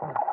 Oh.